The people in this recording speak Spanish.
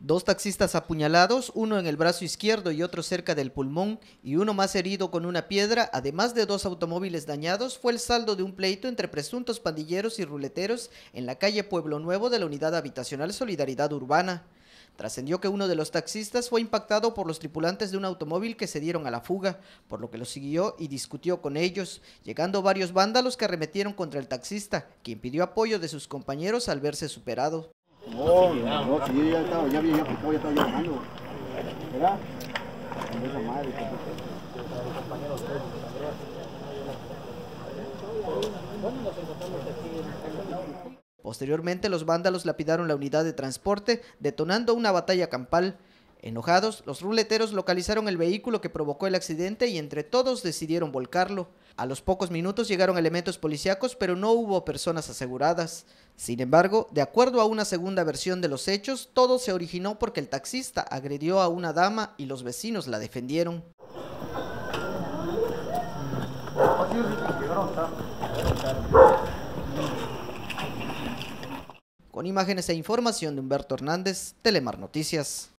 Dos taxistas apuñalados, uno en el brazo izquierdo y otro cerca del pulmón, y uno más herido con una piedra, además de dos automóviles dañados, fue el saldo de un pleito entre presuntos pandilleros y ruleteros en la calle Pueblo Nuevo de la Unidad Habitacional Solidaridad Urbana. Trascendió que uno de los taxistas fue impactado por los tripulantes de un automóvil que se dieron a la fuga, por lo que lo siguió y discutió con ellos, llegando varios vándalos que arremetieron contra el taxista, quien pidió apoyo de sus compañeros al verse superado. No, no, ya estaba, ya había ya estaba. ¿Verdad? Posteriormente, los vándalos lapidaron la unidad de transporte, detonando una batalla campal. Enojados, los ruleteros localizaron el vehículo que provocó el accidente y entre todos decidieron volcarlo. A los pocos minutos llegaron elementos policíacos, pero no hubo personas aseguradas. Sin embargo, de acuerdo a una segunda versión de los hechos, todo se originó porque el taxista agredió a una dama y los vecinos la defendieron. Con imágenes e información de Humberto Hernández, Telemar Noticias.